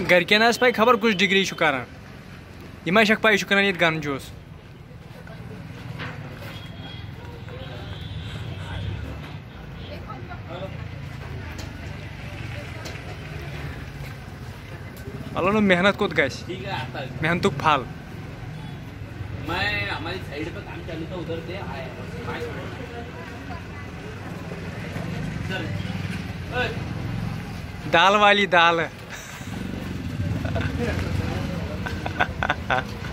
गरकन पे खबर कुछ डिग्री कर यह पे कन गन जूस अल्लाह मेहनत कुछ ग मेहनत फल मैं हमारी साइड पे काम चालू था उधर से आया दाल वाली दाल Ha ha ha.